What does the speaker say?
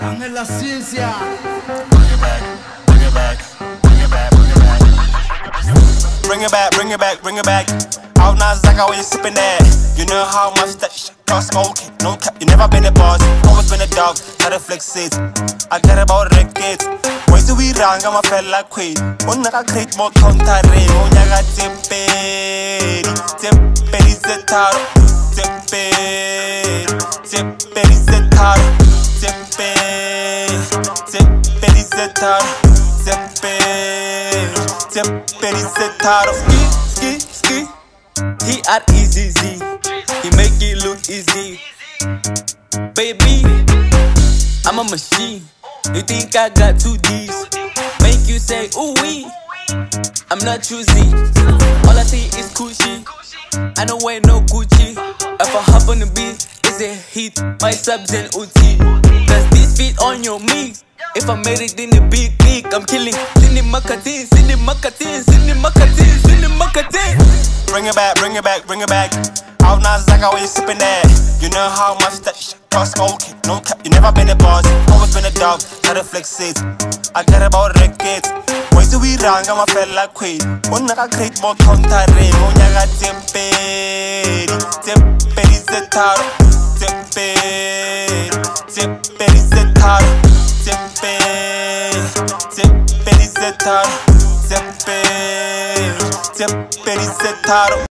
Ángel la ciencia. Bring it back, bring it back, bring it back, bring it back. Bring it back, bring it back, bring it back. Out now, Zaka, where you sipping that? You know how much that shit costs, oh, okay? No cap, you never been a boss, always been a dog, try to flex it. I care about records. Why do we rang? I'm a fella queen. On a create more counter ring. On a tippy, tippy, zetaro, tippy, tippy, zetaro, tippy, tippy, zetaro. Ski, ski, ski. He at easy Z. He make it look easy. Baby, I'm a machine. You think I got two D's? Make you say ooh wee. I'm not choosy. All I see is Gucci. I don't wear no Gucci. If I hop on the beat, it's a hit. My subs and OT. Does this fit on your mix? If I made it in the big league, I'm killing. Cindy Makatin, Cindy Makatin, Cindy Makatin, Cindy Makatin. Bring it back, bring it back, bring it back. Now, Zaka, where you sipping that? You know how much that shit costs, okay? No cap, you never been a boss, always been a dog, try to flex it. I care about records. Why do we rang? I'm a fella queen. On a create more counter ring. On a got tippy, tippy, zetaro, tippy, tippy, zetaro, tippy, tippy, zetaro.